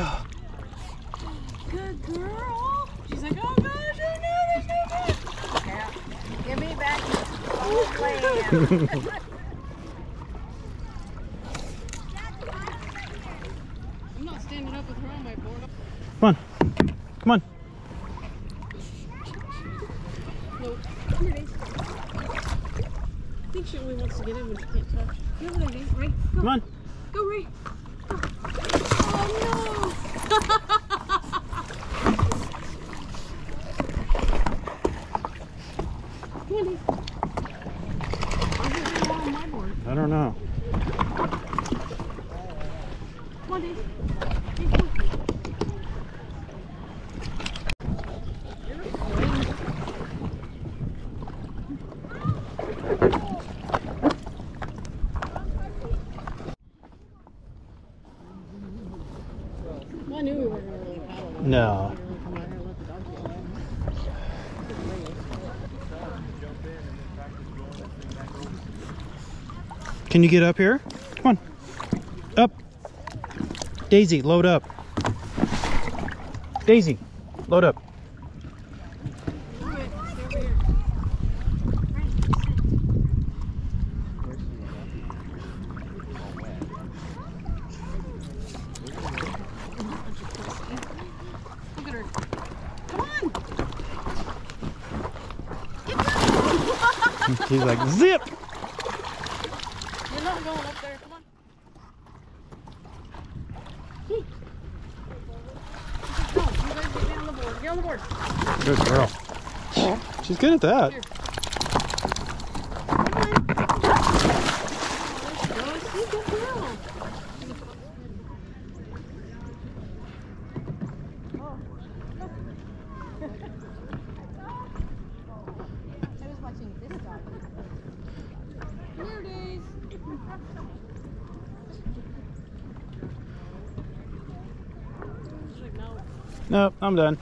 Yeah. Good girl. She's like, oh gosh, oh no, there's no good. Yeah. Give me back the I'm not standing up with her on my board. Come on. Come on. I think she only wants to get in when she can't touch. Come over there, Ace. Ray, go. Come on. Go, Ray. Go. I don't know. Come on, Daisy. Daisy, come on. Well, I knew we weren't gonna really paddle. No. We were gonna come out here and let the dogs go. Can you get up here? Come on. Up. Daisy, load up. Daisy, load up. Move it. Stay over here. Look at her. Come on. He's like, zip. You're not going up there. Come on. Hey. Go. You guys get on the board. Get on the board. Good girl. She's good at that. Here. Come on. Go. See, good girl. I was watching this dog. Here it is. She's like, no. Nope, I'm done.